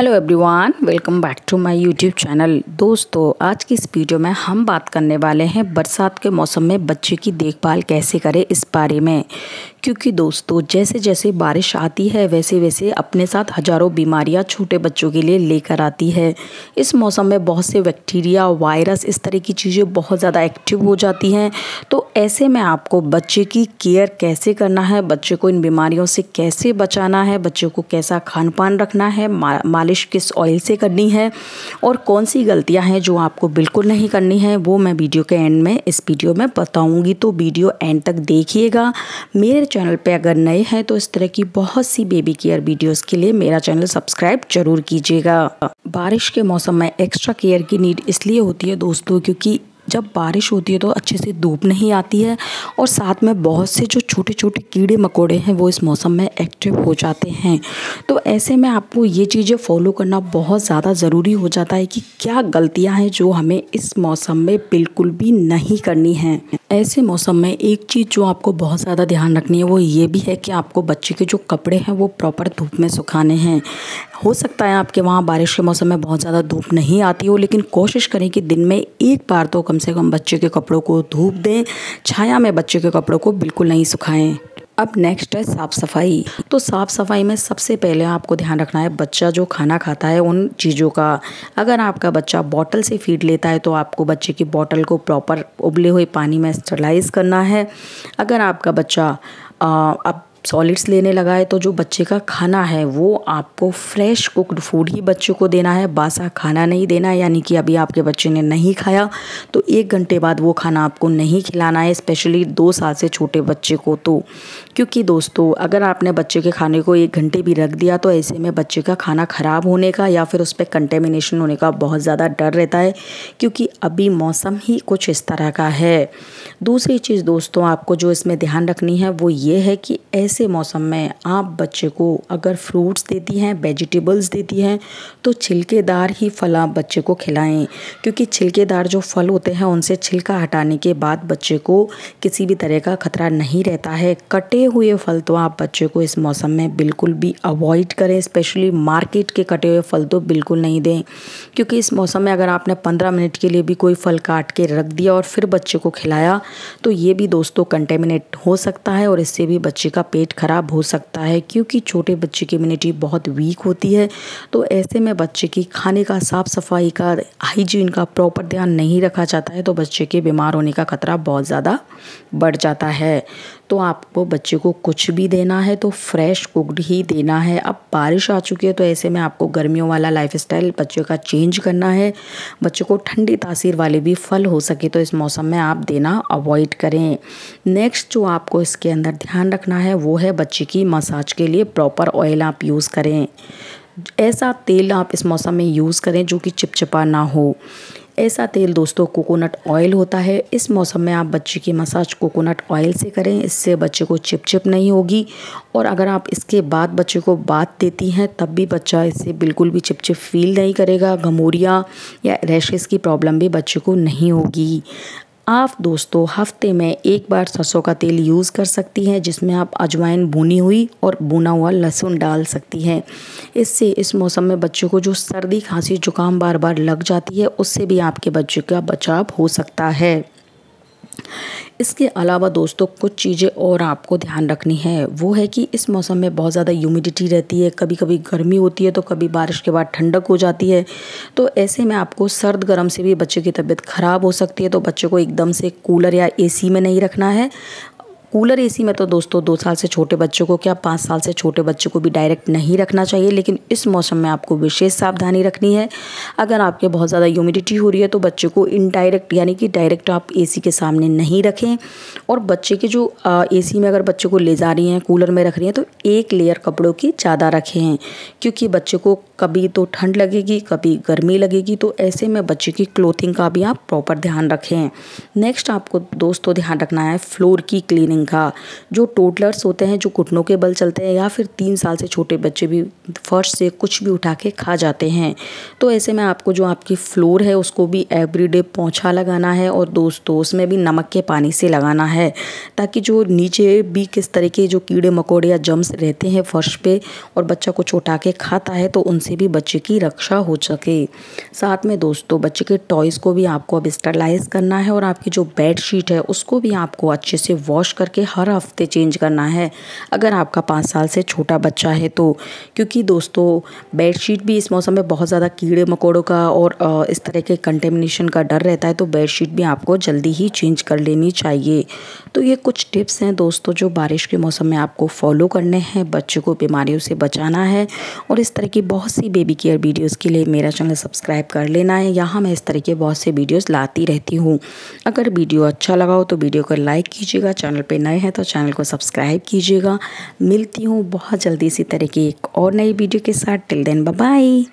Hello everyone welcome back to my YouTube channel दोस्तों, आज की इस वीडियो में हम बात करने वाले हैं बरसात के मौसम में बच्चे की देखभाल कैसे करें इस बारे में। क्योंकि दोस्तों जैसे जैसे बारिश आती है वैसे वैसे अपने साथ हज़ारों बीमारियाँ छोटे बच्चों के लिए लेकर आती है। इस मौसम में बहुत से बैक्टीरिया वायरस इस तरह की चीज़ें बहुत ज़्यादा एक्टिव हो जाती हैं। तो ऐसे में आपको बच्चे की केयर कैसे करना है? बच्चे को इन बीमारियों से कैसे बचाना है? बच्चे को कैसा खान पान रखना है? मा, मालिश किस ऑयल से करनी है? और कौन सी गलतियाँ हैं जो आपको बिल्कुल नहीं करनी है वो मैं वीडियो के एंड में इस वीडियो में बताऊँगी। तो वीडियो एंड तक देखिएगा। मेरे चैनल पे अगर नए हैं तो इस तरह की बहुत सी बेबी केयर वीडियोस के लिए मेरा चैनल सब्सक्राइब ज़रूर कीजिएगा। बारिश के मौसम में एक्स्ट्रा केयर की नीड इसलिए होती है दोस्तों, क्योंकि जब बारिश होती है तो अच्छे से धूप नहीं आती है और साथ में बहुत से जो छोटे छोटे कीड़े मकोड़े हैं वो इस मौसम में एक्टिव हो जाते हैं। तो ऐसे में आपको ये चीज़ें फॉलो करना बहुत ज़्यादा ज़रूरी हो जाता है कि क्या गलतियाँ हैं जो हमें इस मौसम में बिल्कुल भी नहीं करनी है। ऐसे मौसम में एक चीज़ जो आपको बहुत ज़्यादा ध्यान रखनी है वो ये भी है कि आपको बच्चे के जो कपड़े हैं वो प्रॉपर धूप में सुखाने हैं। हो सकता है आपके वहाँ बारिश के मौसम में बहुत ज़्यादा धूप नहीं आती हो, लेकिन कोशिश करें कि दिन में एक बार तो कम से कम बच्चे के कपड़ों को धूप दें, छाया में बच्चे के कपड़ों को बिल्कुल नहीं सुखाएँ। अब नेक्स्ट है साफ़ सफ़ाई तो साफ़ सफ़ाई में सबसे पहले आपको ध्यान रखना है, बच्चा जो खाना खाता है उन चीज़ों का। अगर आपका बच्चा बॉटल से फ़ीड लेता है तो आपको बच्चे की बॉटल को प्रॉपर उबले हुए पानी में स्टरलाइज करना है। अगर आपका बच्चा अब सॉलिड्स लेने लगा है तो जो बच्चे का खाना है, वो आपको फ्रेश कुकड फ़ूड ही बच्चे को देना है, बासा खाना नहीं देना है, यानी कि अभी आपके बच्चे ने नहीं खाया तो एक घंटे बाद वो खाना आपको नहीं खिलाना है स्पेशली दो साल से छोटे बच्चे को तो। क्योंकि दोस्तों, अगर आपने बच्चे के खाने को एक घंटे भी रख दिया तो ऐसे में बच्चे का खाना ख़राब होने का या फिर उस पर कंटेमिनेशन होने का बहुत ज़्यादा डर रहता है, क्योंकि अभी मौसम ही कुछ इस तरह का है। दूसरी चीज़ दोस्तों, आपको जो इसमें ध्यान रखनी है, वो ये है कि ऐसे मौसम में आप बच्चे को अगर फ्रूट्स देती हैं, वेजिटेबल्स देती हैं तो छिलकेदार ही फल आप बच्चे को खिलाएँ। क्योंकि छिलकेदार जो फल होते हैं, उनसे छिलका हटाने के बाद बच्चे को किसी भी तरह का खतरा नहीं रहता है। कटे हुए फल तो आप बच्चे को इस मौसम में बिल्कुल भी अवॉइड करें। स्पेशली मार्केट के कटे हुए फल तो बिल्कुल नहीं दें। क्योंकि इस मौसम में अगर आपने पंद्रह मिनट के लिए भी कोई फल काट के रख दिया और फिर बच्चे को खिलाया तो ये भी दोस्तों कंटेमिनेट हो सकता है और इससे भी बच्चे का पेट पेट ख़राब हो सकता है क्योंकि छोटे बच्चे की इम्यूनिटी बहुत वीक होती है। तो ऐसे में बच्चे की खाने का साफ़ सफ़ाई का हाइजीन का प्रॉपर ध्यान नहीं रखा जाता है तो बच्चे के बीमार होने का खतरा बहुत ज़्यादा बढ़ जाता है। तो आपको बच्चे को कुछ भी देना है तो फ्रेश कुकड ही देना है। अब बारिश आ चुकी है तो ऐसे में आपको गर्मियों वाला लाइफ स्टाइल बच्चों का चेंज करना है। बच्चे को ठंडी तासीर वाले भी फल हो सके तो इस मौसम में आप देना अवॉइड करें। नेक्स्ट जो आपको इसके अंदर ध्यान रखना है वो है बच्चे की मसाज के लिए प्रॉपर ऑयल आप यूज़ करें। ऐसा तेल आप इस मौसम में यूज़ करें जो कि चिपचिपा ना हो। ऐसा तेल दोस्तों कोकोनट ऑयल होता है। इस मौसम में आप बच्चे की मसाज कोकोनट ऑयल से करें, इससे बच्चे को चिपचिप नहीं होगी। और अगर आप इसके बाद बच्चे को बात देती हैं, तब भी बच्चा इससे बिल्कुल भी चिपचिप फील नहीं करेगा। घमोरिया या रैशेज़ की प्रॉब्लम भी बच्चे को नहीं होगी। आप दोस्तों, हफ़्ते में एक बार सरसों का तेल यूज़ कर सकती हैं, जिसमें आप अजवाइन भुनी हुई और बुना हुआ लहसुन डाल सकती हैं। इससे इस मौसम में बच्चों को जो सर्दी, खांसी, जुकाम बार बार लग जाती है, उससे भी आपके बच्चे का बचाव हो सकता है। इसके अलावा दोस्तों, कुछ चीज़ें और आपको ध्यान रखनी है। वो है कि इस मौसम में बहुत ज़्यादा ह्यूमिडिटी रहती है कभी कभी गर्मी होती है तो कभी बारिश के बाद ठंडक हो जाती है। तो ऐसे में आपको सर्द गर्म से भी बच्चे की तबीयत ख़राब हो सकती है तो बच्चे को एकदम से कूलर या एसी में नहीं रखना है। कूलर एसी में तो दोस्तों दो साल से छोटे बच्चों को क्या पाँच साल से छोटे बच्चों को भी डायरेक्ट नहीं रखना चाहिए, लेकिन इस मौसम में आपको विशेष सावधानी रखनी है। अगर आपके बहुत ज़्यादा ह्यूमिडिटी हो रही है तो बच्चे को इनडायरेक्ट यानी कि डायरेक्ट आप एसी के सामने नहीं रखें। और बच्चे के जो एसी में अगर बच्चे को ले जा रही हैं, कूलर में रख रही हैं तो एक लेयर कपड़ों की ज़्यादा रखें। क्योंकि बच्चे को कभी तो ठंड लगेगी, कभी गर्मी लगेगी तो ऐसे में बच्चे की क्लोथिंग का भी आप प्रॉपर ध्यान रखें। नेक्स्ट आपको दोस्तों ध्यान रखना है फ्लोर की क्लीनिंग का जो टोटलर्स होते हैं, जो घुटनों के बल चलते हैं या फिर तीन साल से छोटे बच्चे भी फर्श से कुछ भी उठा के खा जाते हैं। तो ऐसे में आपको जो आपकी फ्लोर है, उसको भी एवरीडे पोछा लगाना है और दोस्तों उसमें भी नमक के पानी से लगाना है, ताकि जो नीचे भी किस तरह के जो कीड़े मकोड़े या जम्स रहते हैं फर्श पे और बच्चा को चोटा के खाता है तो उनसे भी बच्चे की रक्षा हो सके। साथ में दोस्तों बच्चे के टॉयज़ को भी आपको अब स्टरलाइज करना है और आपकी जो बेड शीट है, उसको भी आपको अच्छे से वॉश करके हर हफ़्ते चेंज करना है। अगर आपका पाँच साल से छोटा बच्चा है तो क्योंकि दोस्तों बेडशीट भी इस मौसम में बहुत ज़्यादा कीड़े मकोड़ों का और इस तरह के कंटेमिनेशन का डर रहता है तो बेडशीट भी आपको जल्दी ही चेंज कर लेनी चाहिए। तो ये कुछ टिप्स हैं दोस्तों, जो बारिश के मौसम में आपको फॉलो करने हैं, बच्चों को बीमारियों से बचाना है। और इस तरह की बहुत सी बेबी केयर वीडियोज़ के लिए मेरा चैनल सब्सक्राइब कर लेना है। यहाँ मैं इस तरह के बहुत से वीडियोज़ लाती रहती हूँ। अगर वीडियो अच्छा लगा हो तो वीडियो को लाइक कीजिएगा चैनल पर नए हैं तो चैनल को सब्सक्राइब कीजिएगा। मिलती हूँ बहुत जल्दी इसी तरह की एक और नई वीडियो के साथ। Till then bye